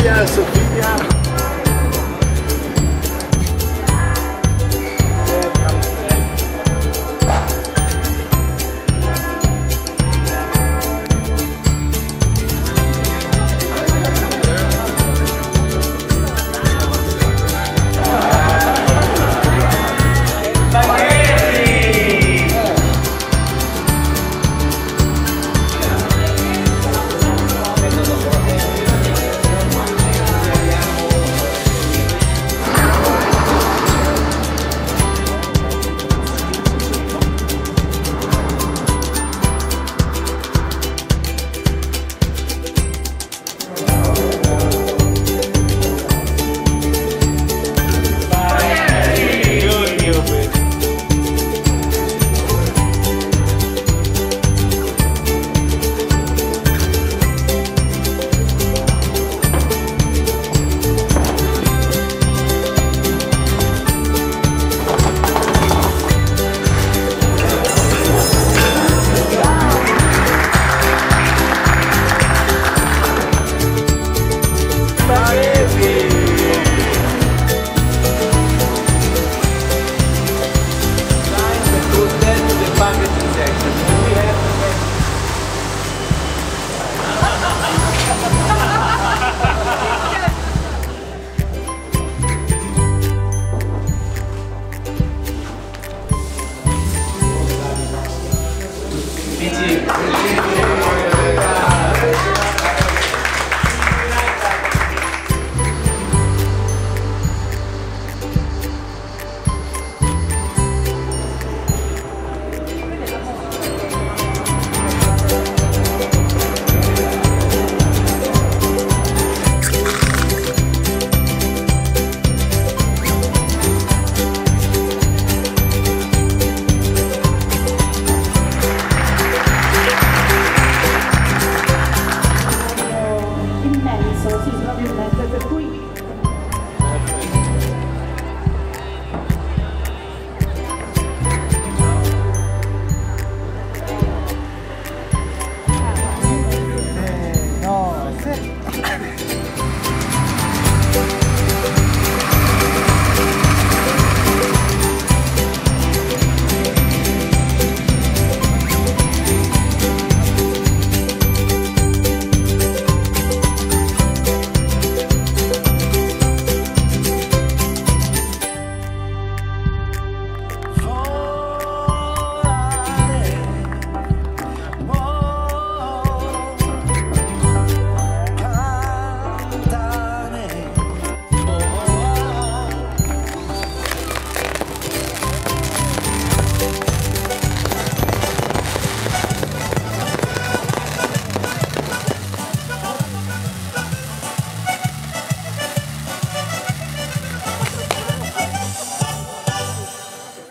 criança,